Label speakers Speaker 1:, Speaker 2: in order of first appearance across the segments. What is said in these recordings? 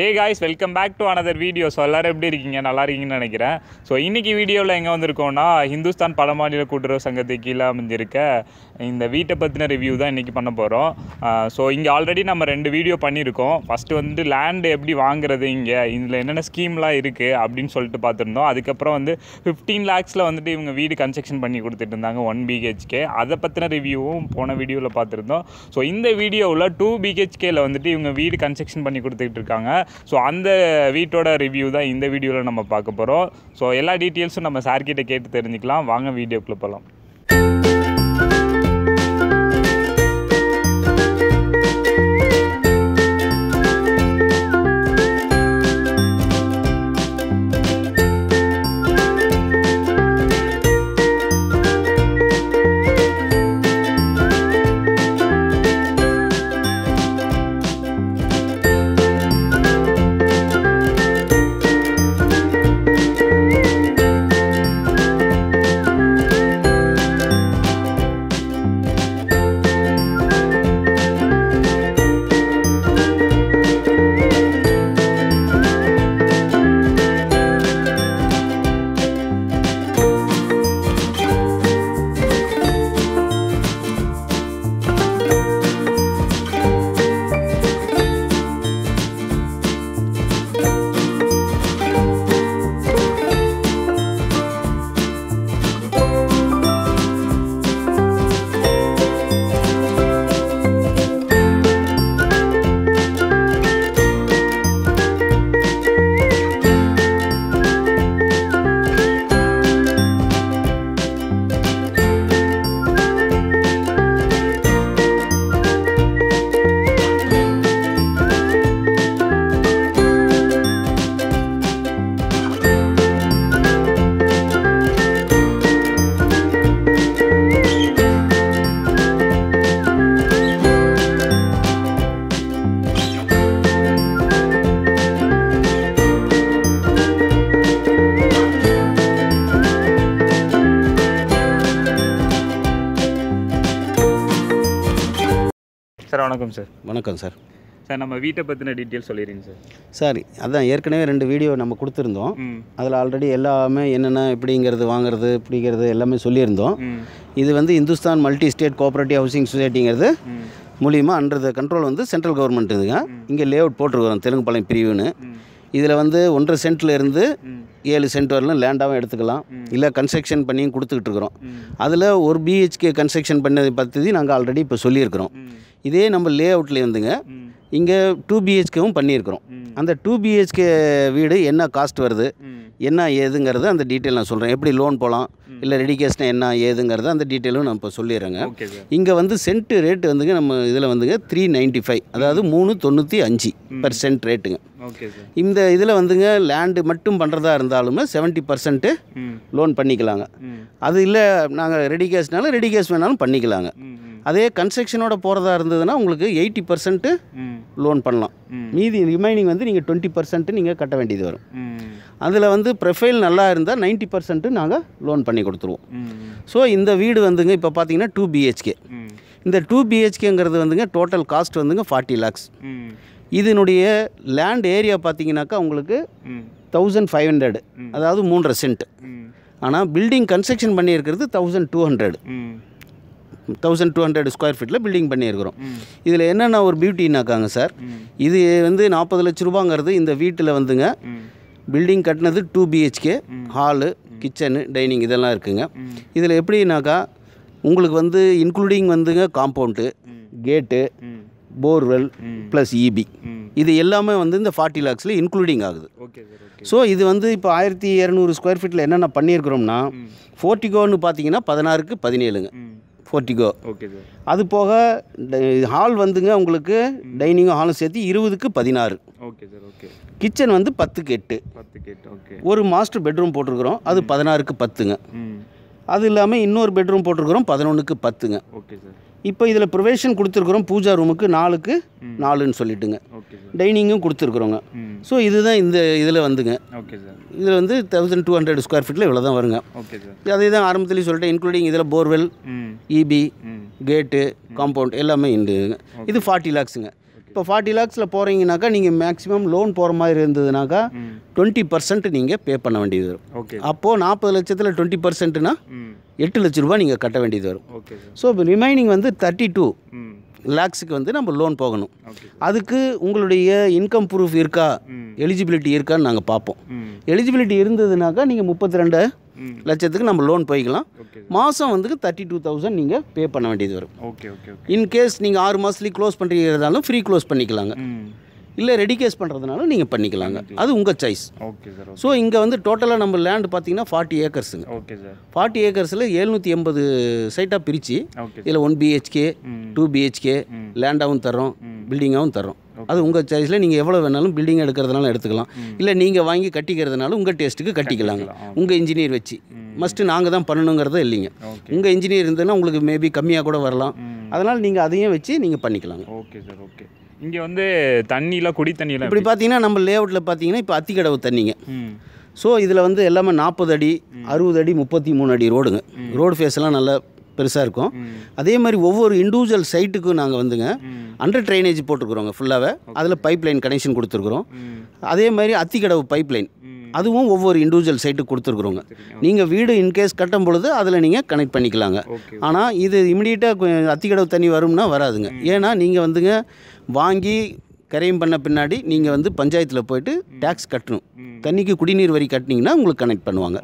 Speaker 1: Hey guys welcome back to another video so எல்லோரும் எப்படி இருக்கீங்க? நல்லா இருக்கீங்கன்னு நினைக்கிறேன். ஸோ இன்றைக்கி வீடியோவில் எங்கே வந்திருக்கோம்னா ஹிந்துஸ்தான் பழமாநில கூட்டுறவு சங்கத்துக்கு கீழே அமைஞ்சிருக்க இந்த வீட்டை பற்றின ரிவ்யூ தான் இன்றைக்கி பண்ண போகிறோம் ஸோ இங்கே ஆல்ரெடி நம்ம ரெண்டு வீடியோ பண்ணியிருக்கோம். ஃபஸ்ட்டு வந்து லேண்டு எப்படி வாங்குறது இங்கே? இதில் என்னென்ன ஸ்கீம்லாம் இருக்குது அப்படின்னு சொல்லிட்டு பார்த்துருந்தோம். அதுக்கப்புறம் வந்து ஃபிஃப்டீன் லேக்ஸில் வந்துட்டு இவங்க வீடு கன்ஸ்ட்ரக்ஷன் பண்ணி கொடுத்துட்டு இருந்தாங்க ஒன் பிஹெச்கே அதை பற்றின ரிவ்யூவும் போன வீடியோவில் பார்த்துருந்தோம். ஸோ இந்த வீடியோவில் டூ பிஹெச்கேயில் வந்துட்டு இவங்க வீடு கன்ஸ்ட்ரக்ஷன் பண்ணி கொடுத்துக்கிட்டு இருக்காங்க. ஸோ அந்த வீட்டோட ரிவ்யூ தான் இந்த வீடியோவில் நம்ம பார்க்க போகிறோம் ஸோ எல்லா டீட்டெயில்ஸும் நம்ம சார்கிட்ட கேட்டு தெரிஞ்சுக்கலாம். வாங்க வீடியோக்குள்ளே போகலாம் வணக்கம் சார்.
Speaker 2: வணக்கம் சார்.
Speaker 1: சார் நம்ம வீட்டை பற்றின டீட்டெயில் சொல்லிடுங்க சார்.
Speaker 2: சார் அதான் ஏற்கனவே ரெண்டு வீடியோ நம்ம கொடுத்துருந்தோம். அதில் ஆல்ரெடி எல்லாமே என்னென்ன எப்படிங்கிறது வாங்குறது இப்படிங்கிறது எல்லாமே சொல்லியிருந்தோம். இது வந்து Hindustan multi state cooperative housing சொசைட்டிங்கிறது மூலியமாக அண்டர் த கண்ட்ரோல் வந்து சென்ட்ரல் கவர்மெண்ட் இதுங்க. இங்கே லே அவுட் போட்டிருக்கிறோம் தெலுங்குபாளையம் பிரிவுன்னு.
Speaker 1: ம்.
Speaker 2: இதில் வந்து ஒன்றரை சென்ட்ல இருந்து
Speaker 1: ம்.
Speaker 2: ஏழு சென்ட் வரலும் லேண்டாகவும் எடுத்துக்கலாம். இல்லை கன்ஸ்ட்ரக்ஷன் பண்ணியும் கொடுத்துக்கிட்டு இருக்கிறோம். அதில் ஒரு பிஹெச்கே கன்ஸ்ட்ரக்ஷன் பண்ணதை பற்றி நாங்கள் ஆல்ரெடி இப்போ சொல்லியிருக்கிறோம். இதே நம்ம லே அவுட்லேயே வந்துங்க இங்கே டூ பிஹெச்கேவும் பண்ணியிருக்கிறோம். அந்த டூ பிஹெச்கே வீடு என்ன காஸ்ட் வருது என்ன ஏதுங்கிறது அந்த டீட்டெயில் நான் சொல்கிறேன் எப்படி லோன் போகலாம் இல்லை ரெடிகேஷன் என்ன ஏதுங்கிறது அந்த டீட்டெயிலும் நான் இப்போ சொல்லிடுறேங்க. இங்கே வந்து சென்ட் ரேட் வந்துங்க நம்ம இதில் வந்துங்க த்ரீ நைன்ட்டி ஃபைவ் அதாவது மூணு தொண்ணூற்றி அஞ்சு பர் சென்ட் ரேட்டுங்க இந்த இதில் வந்துங்க லேண்டு மட்டும் பண்ணுறதா இருந்தாலுமே செவன்ட்டி பர்சன்ட்டு லோன் பண்ணிக்கலாங்க. அது இல்லை நாங்கள் ரெடி கேஷ்னாலும் ரெடி கேஷ் வேணாலும் பண்ணிக்கலாங்க. அதே கன்ஸ்ட்ரக்ஷனோட போகிறதா இருந்ததுன்னா உங்களுக்கு எயிட்டி பர்சன்ட்டு லோன் பண்ணலாம். மீதி ரிமைனிங் வந்து நீங்கள் டுவெண்ட்டி பர்சன்ட்டு நீங்கள் கட்ட வேண்டியது வரும். அதில் வந்து ப்ரொஃபைல் நல்லா இருந்தால் நைன்ட்டி பர்சன்ட்டு நாங்கள் லோன் பண்ணி கொடுத்துருவோம். ஸோ இந்த வீடு வந்துங்க இப்போ பார்த்தீங்கன்னா டூ பிஹெச்கே இந்த டூ பிஹெச்கேங்கிறது வந்துங்க டோட்டல் காஸ்ட் வந்துங்க ஃபார்ட்டி லேக்ஸ் இதனுடைய லேண்ட் ஏரியா பார்த்தீங்கன்னாக்கா உங்களுக்கு தௌசண்ட் ஃபைவ் ஹண்ட்ரட் அதாவது மூன்றரை சென்ட் ஆனால் பில்டிங் கன்ஸ்ட்ரக்ஷன் பண்ணியிருக்கிறது thousand two hundred thousand two hundred square ஃபீட்டில் பில்டிங் பண்ணியிருக்கிறோம் இதில் என்னென்ன ஒரு பியூட்டினாக்காங்க சார்? இது வந்து நாற்பது லட்ச ரூபாங்கிறது இந்த வீட்டில் வந்துங்க. பில்டிங் கட்டினது two BHK hall kitchen dining இதெல்லாம் இருக்குங்க. இதில் எப்படின்னாக்கா உங்களுக்கு வந்து இன்க்ளூடிங் வந்துங்க காம்பவுண்டு கேட்டு போர்வெல் ப்ளஸ் இபி இது எல்லாமே வந்து இந்த ஃபார்ட்டி லேக்ஸில் இன்க்ளூடிங் ஆகுது. ஸோ இது வந்து இப்போ ஆயிரத்தி இரநூறு ஸ்கொயர் ஃபீட்டில் என்னென்ன பண்ணியிருக்கிறோம்னா ஃபோர்ட்டிகோன்னு பார்த்தீங்கன்னா பதினாறுக்கு பதினேழுங்க. ஃபோர்ட்டிகோ
Speaker 1: ஓகே சார்
Speaker 2: அது போக ஹால் வந்துங்க உங்களுக்கு டைனிங்கும் ஹாலும் சேர்த்து இருபதுக்கு பதினாறு.
Speaker 1: ஓகே சார் ஓகே
Speaker 2: கிச்சன் வந்து பத்துக்கு எட்டு.
Speaker 1: பத்து கேட் ஓகே
Speaker 2: ஒரு மாஸ்டர் பெட்ரூம் போட்டிருக்கிறோம். அது பதினாறுக்கு பத்துங்க. அது இல்லாமல் இன்னொரு பெட்ரூம் போட்டிருக்கிறோம் பதினொன்றுக்கு பத்துங்க.
Speaker 1: ஓகே சார்
Speaker 2: இப்போ இதில் ப்ரொவேஷன் கொடுத்துருக்குறோம் பூஜா ரூமுக்கு நாலுக்கு நாலுன்னு சொல்லிட்டுங்க. டைனிங்கும் கொடுத்துருக்குறோங்க. ஸோ இதுதான் இந்த இதில் வந்துங்க.
Speaker 1: ஓகே சார்
Speaker 2: இதில் வந்து தௌசண்ட் டூ ஹண்ட்ரட் ஸ்கொயர் ஃபீட்டில் இவ்வளோ தான் வருங்க.
Speaker 1: ஓகே சார்
Speaker 2: அதே தான் ஆரம்பத்துலேயும் சொல்லிட்டேன் இன்க்ளூடிங் இதில் போர்வெல் இபி கேட்டு காம்பவுண்ட் எல்லாமே உண்டுங்க இது ஃபார்ட்டி லேக்ஸுங்க இப்போ ஃபார்ட்டி லேக்ஸில் போகிறீங்கனாக்கா நீங்கள் மேக்ஸிமம் லோன் போகிற மாதிரி இருந்ததுனாக்கா டுவெண்ட்டி பர்சன்ட் நீங்கள் பே பண்ண வேண்டியது வரும்.
Speaker 1: ஓகே
Speaker 2: அப்போது நாற்பது லட்சத்தில் டுவெண்ட்டி பர்சன்ட்னா எட்டு லட்ச ரூபா நீங்கள் கட்ட வேண்டியது வரும்.
Speaker 1: ஓகே
Speaker 2: ஸோ இப்போ ரிமைனிங் வந்து தேர்ட்டி டூ லேக்ஸுக்கு வந்து நம்ம லோன் போகணும். அதுக்கு உங்களுடைய இன்கம் ப்ரூஃப் இருக்கா? எலிஜிபிலிட்டி இருக்கான்னு நாங்கள் பார்ப்போம். எலிஜிபிலிட்டி இருந்ததுனாக்கா நீங்கள் முப்பத்தி ரெண்டு லட்சத்துக்கு நம்ம லோன் போய்க்கலாம். மாதம் வந்து தேர்ட்டி டூ தௌசண்ட் நீங்கள் பே பண்ண வேண்டியது வரும்.
Speaker 1: ஓகே
Speaker 2: இன்கேஸ் நீங்கள் ஆறு மாதத்துலேயே க்ளோஸ் பண்ணுறீங்கனாலும் ஃப்ரீ க்ளோஸ் பண்ணிக்கலாங்க. இல்லை ரெடி கேஸ் பண்ணுறதுனாலும் நீங்கள் பண்ணிக்கலாங்க. அது உங்கள் சாய்ஸ்
Speaker 1: ஓகே சார்
Speaker 2: ஸோ இங்கே வந்து டோட்டலாக நம்ம லேண்ட் பார்த்தீங்கன்னா ஃபார்ட்டி ஏக்கர்ஸுங்க
Speaker 1: ஓகே சார்
Speaker 2: ஃபார்ட்டி ஏக்கர்ஸில் எழுநூற்றி எண்பது சைட்டாக பிரித்து இதில் ஒன் பிஹெச்கே டூ பிஹெச்கே. லேண்டாகவும் தரோம். பில்டிங்காகவும் தரோம் அது உங்கள் சாய்ஸில் நீங்கள் எவ்வளோ வேணாலும் பில்டிங் எடுக்கிறதுனாலும் எடுத்துக்கலாம். இல்லை நீங்கள் வாங்கி கட்டிக்கிறதுனாலும் உங்கள் டேஸ்ட்டுக்கு கட்டிக்கலாங்க. உங்கள் இன்ஜினியர் வச்சு. மஸ்ட்டு நாங்கள் தான் பண்ணணுங்கிறது இல்லைங்க. உங்கள் இன்ஜினியர் இருந்ததுன்னா உங்களுக்கு மேபி கம்மியாக கூட வரலாம். அதனால் நீங்கள் அதையும் வச்சு நீங்கள் பண்ணிக்கலாங்க.
Speaker 1: ஓகே சார் ஓகே இங்கே வந்து தண்ணிலாம் குடி தண்ணிலாம்
Speaker 2: இப்படி பார்த்தீங்கன்னா நம்ம லேஅவுட்டில் பார்த்தீங்கன்னா இப்போ அத்திக்கடவு தண்ணிங்க. ஸோ இதில் வந்து எல்லாமே நாற்பது அடி அறுபது அடி முப்பத்தி மூணு அடி ரோடுங்க. ரோடு ஃபேஸ்லாம் நல்லா பெருசாக இருக்கும். அதே மாதிரி ஒவ்வொரு இண்டிவிஜுவல் சைட்டுக்கும் நாங்கள் வந்துங்க அண்டர் ட்ரைனேஜ் போட்டிருக்குறோங்க ஃபுல்லாகவே அதில் பைப் லைன் கனெக்ஷன் கொடுத்துருக்குறோம் அதே மாதிரி அத்திக்கடவு பைப் லைன் அதுவும் ஒவ்வொரு இண்டிவிஜுவல் சைட்டுக்கு கொடுத்துருக்குறோங்க நீங்கள் வீடு இன்கேஸ் கட்டும் பொழுது அதில் நீங்கள் கனெக்ட் பண்ணிக்கலாங்க. ஆனால் இது இமிடியேட்டாக அத்திக்கடவு தண்ணி வரும்னா வராதுங்க. ஏன்னா நீங்கள் வந்துங்க வாங்கி கரையும் பண்ண பின்னாடி நீங்கள் வந்து பஞ்சாயத்தில் போயிட்டு டேக்ஸ் கட்டணும். தண்ணிக்கு குடிநீர் வரி கட்டினீங்கன்னா உங்களுக்கு கனெக்ட் பண்ணுவாங்க.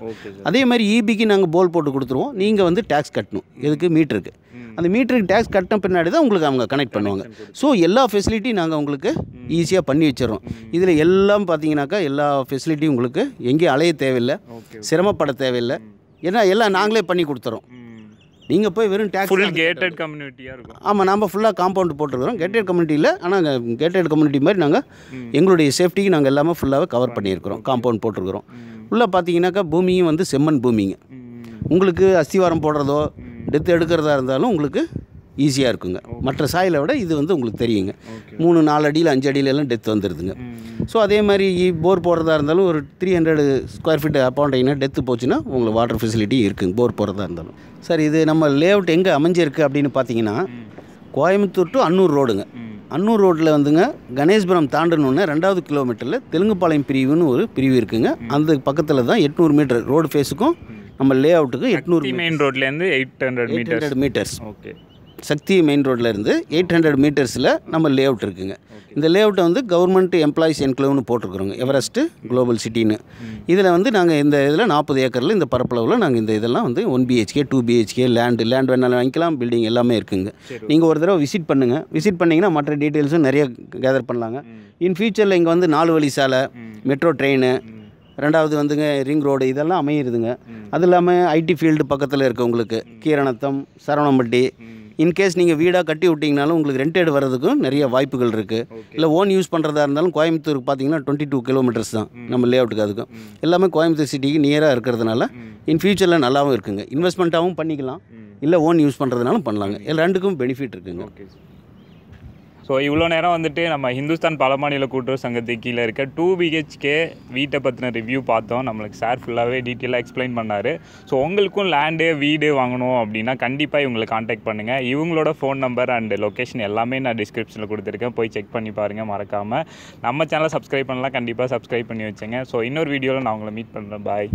Speaker 2: அதே மாதிரி ஈபிக்கு நாங்கள் போல் போட்டு கொடுத்துருவோம். நீங்கள் வந்து டேக்ஸ் கட்டணும். எதுக்கு? மீட்டருக்கு அந்த மீட்டருக்கு டேக்ஸ் கட்டின பின்னாடி தான் உங்களுக்கு அவங்க கனெக்ட் பண்ணுவாங்க. ஸோ எல்லா ஃபெசிலிட்டியும் நாங்கள் உங்களுக்கு ஈஸியாக பண்ணி வச்சிடறோம். இதில் எல்லாம் பார்த்தீங்கன்னாக்கா எல்லா ஃபெசிலிட்டியும் உங்களுக்கு எங்கேயும் அலைய தேவையில்லை. சிரமப்பட தேவையில்லை. ஏன்னா எல்லாம் நாங்களே பண்ணி கொடுத்துறோம். நீங்கள் போய் வெறும் டேக்ஸ்
Speaker 1: ஃபுல் கேட்டட் கம்யூனிட்டியாக இருக்கும்.
Speaker 2: ஆமாம் நம்ம ஃபுல்லாக காம்பவுண்ட் போட்டிருக்கிறோம். கேட்டட் கம்யூனிட்டியில் ஆனால் கேட்டட் கம்யூனிட்டி மாதிரி நாங்கள். எங்களுடைய சேஃப்டிக்கு நாங்கள் எல்லாமே ஃபுல்லாகவே கவர் பண்ணியிருக்கிறோம். காம்பவுண்ட் போட்டிருக்கிறோம். உள்ளே பார்த்தீங்கன்னாக்கா பூமியும் வந்து செம்மண் பூமிங்க. உங்களுக்கு அஸ்திவாரம் போடுறதோ டெத்து எடுக்கிறதா இருந்தாலும் உங்களுக்கு ஈஸியாக இருக்குங்க. மற்ற சாயிலை விட இது வந்து உங்களுக்கு தெரியுங்க. மூணு நாலு அடியில் அஞ்சு அடியில எல்லாம் டெத் வந்துடுதுங்க ஸோ அதே மாதிரி போர் போடுறதா இருந்தாலும் ஒரு த்ரீ ஹண்ட்ரட் ஸ்கொயர் ஃபீட் அப்பாண்டிங்கன்னா டெத்து போச்சுன்னா உங்களுக்கு வாட்டர் ஃபெசிலிட்டி இருக்குங்க போர் போடுறதா இருந்தாலும். சார் இது நம்ம லேஅவுட் எங்கே அமைஞ்சிருக்கு அப்படின்னு பார்த்தீங்கன்னா கோயம்புத்தூர் டு அன்னூர் ரோடுங்க. அன்னூர் ரோட்டில் வந்துங்க கணேஷ்புரம் தாண்டணுன்னு ரெண்டாவது கிலோமீட்டரில் தெலுங்குபாளையம் பிரிவுன்னு ஒரு பிரிவு இருக்குங்க. அந்த பக்கத்தில் தான் எட்நூறு மீட்டர் ரோடு ஃபேஸுக்கும் நம்ம லே அவுட்டுக்கு எட்நூறு
Speaker 1: மெயின் ரோட்லேருந்து eight hundred
Speaker 2: eight
Speaker 1: metres
Speaker 2: hundred metres
Speaker 1: okay
Speaker 2: Sakthi main ரோட்டில் இருந்து எயிட் ஹண்ட்ரட் மீட்டர்ஸில் நம்ம லே அவுட் இருக்குங்க இந்த லே அவுட்டை வந்து கவர்மெண்ட் எம்ப்ளாயிஸ் என்க்ளோவ்னு போட்டிருக்கிறோங்க. எவரெஸ்ட்டு குளோபல் சிட்டின்னு இதில் வந்து நாங்கள் இந்த இதில் நாற்பது ஏக்கரில் இந்த பரப்பளவில் நாங்கள் இந்த இதெல்லாம் வந்து one BHK two BHK land land வேணாலும் வாங்கிக்கலாம் பில்டிங் எல்லாமே இருக்குங்க. நீங்கள் ஒரு தடவை விசிட் பண்ணுங்கள் விசிட் பண்ணிங்கன்னா மற்ற டீட்டெயில்ஸும் நிறைய கேதர் பண்ணலாங்க. இன் ஃபியூச்சரில் இங்கே வந்து நாலு வழி சாலை மெட்ரோ ட்ரெயின் ரெண்டாவது வந்துங்க ரிங் ரோடு இதெல்லாம் அமையிருதுங்க அது இல்லாமல் ஐடி ஃபீல்டு பக்கத்தில் இருக்கு உங்களுக்கு கீரணத்தம் சரவணம்பட்டி இன்கேஸ் நீங்கள் வீடாக கட்டி விட்டிங்கனாலும் உங்களுக்கு ரெண்டேடு வர்றதுக்கும் நிறைய வாய்ப்புகள் இருக்குது இல்லை ஓன் யூஸ் பண்ணுறதா இருந்தாலும் கோயம்புத்தூருக்கு பார்த்தீங்கன்னா டுவெண்ட்டி டூ கிலோமீட்டர்ஸ் தான் நம்ம லே அவுட்டுக்கு அதுக்கும் எல்லாமே கோயம்புத்தூர் சிட்டிக்கு நியராக இருக்கிறதுனால இன் ஃபியூச்சரில் நல்லாவும் இருக்குங்க. இன்வெஸ்ட்மெண்ட்டாகவும் பண்ணிக்கலாம். இல்லை ஓன் யூஸ் பண்ணுறதுனாலும் பண்ணலாங்க. எல்லா ரெண்டுக்கும் பெனிஃபிட் இருக்குங்க.
Speaker 1: ஓகே ஸோ இவ்வளோ நேரம் வந்துட்டு நம்ம ஹிந்துஸ்தான் பலமாநில கூட்டுறவு சங்கத்துக்கு கீழே இருக்க டூ பிஹெச்கே வீட்டை பற்றின ரிவ்யூ பார்த்தோம். நம்மளுக்கு சார் ஃபுல்லாகவே டீட்டெயிலாக எக்ஸ்பிளைன் பண்ணார். ஸோ உங்களுக்கும் லேண்டு வீடு வாங்கணும் அப்படின்னா கண்டிப்பாக இவங்களை காண்டாக்ட் பண்ணுங்கள் இவங்களோட ஃபோன் நம்பர் அண்ட் லொக்கேஷன் எல்லாமே நான் டிஸ்கிரிப்ஷனில் கொடுத்துருக்கேன். போய் செக் பண்ணி பாருங்கள் மறக்காமல் நம்ம சேனலை சப்ஸ்கிரைப் பண்ணலாம். கண்டிப்பாக சப்ஸ்கிரைப் பண்ணி வச்சுங்க. ஸோ இன்னொரு வீடியோவில் நான் உங்களை மீட் பண்ணுறேன் பாய்